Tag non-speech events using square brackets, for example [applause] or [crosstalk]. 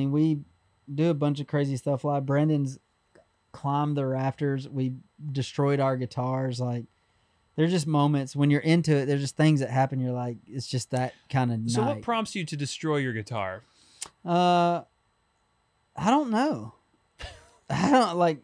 And we do a bunch of crazy stuff. Like Brandon's climbed the rafters. We destroyed our guitars. Like there's just moments when you're into it. There's just things that happen. You're like, it's just that kind of So, what prompts you to destroy your guitar? uh, I don't know. [laughs] I don't like.